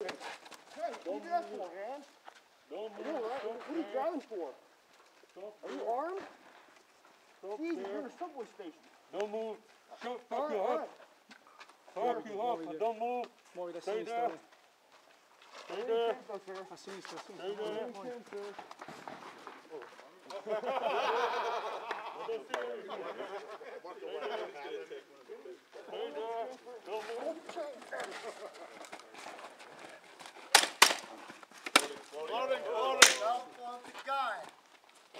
Hey, what are you that for, man? Don't move. all right? Stop What are you there. driving for? Are you armed? Stop Jesus, there. you're in a subway station. Don't move. Shoot, All fuck right, you all up. right. Fuck you up. but Don't move. Muovi da Stay sinistra. there. Stay there. Thanks, sir. A sinistra, Stay there. Muovi, muovi. Thanks, sir. Stay there.